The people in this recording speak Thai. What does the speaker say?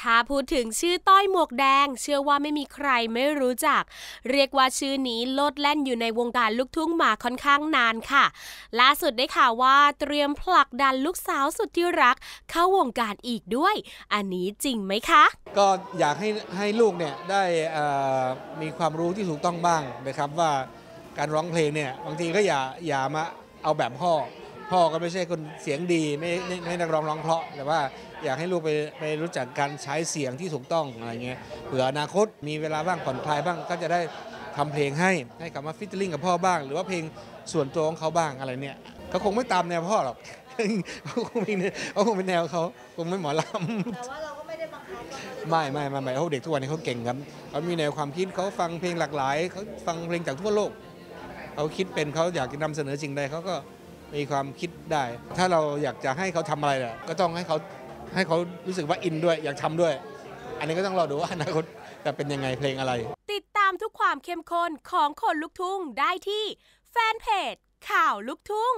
ถ้าพูดถึงชื่อต้อยหมวกแดง เชื่อว่าไม่มีใครไม่รู้จัก เรียกว่าชื่อนี้โลดแล่นอยู่ในวงการลูกทุ่งมาค่อนข้างนานค่ะ ล่าสุดได้ข่าวว่าเตรียมผลักดันลูกสาวสุดที่รัก เข้าวงการอีกด้วย อันนี้จริงไหมคะ ก็อยากให้ให้ลูกเนี่ยได้มีความรู้ที่ถูกต้องบ้างนะครับว่าการร้องเพลงเนี่ยบางทีก็อย่าอย่ามาเอาแบบพ่อ พ่อก็ไม่ใช่คนเสียงดีไม่ไม่ไม่นักร้องร้องเพราะ แต่ว่าอยากให้ลูกไปไปรู้จักการใช้เสียงที่ถูกต้องอะไรเงี้ยเผื่ออนาคตมีเวลาบ้างผ่อนคลายบ้างก็จะได้ทำเพลงให้ให้กลับมา featuring กับพ่อบ้าง หรือว่าเพลงส่วนตัวของเขาบ้างอะไรเนี่ยเขาคงไม่ตามแนวพ่อหรอกเขาคงเป็นเขาคงเป็นแนวเขาคงไม่หมอลำแต่ว่าเราก็ไม่ได้บังคับว่าเขาจะไม่ไม่ไม่ไม่เขาเด็กทุกวันนี้เขาเก่งครับเขามีแนวความคิดเขาฟังเพลงหลากหลายเขาฟังเพลงจากทั่วโลกเขาคิดเป็นเขาอยากจะนำเสนอสิ่งใดเขาก็ มีความคิดได้ ถ้าเราอยากจะให้เขาทำอะไรเนี่ยก็ต้องให้เขาให้เขารู้สึกว่าอินด้วยอยากทำด้วย อันนี้ก็ต้องรอดูว่าอนาคตจะเป็นยังไงเพลงอะไร ติดตามทุกความเข้มข้นของคนลุกทุ่งได้ที่แฟนเพจข่าวลุกทุ่ง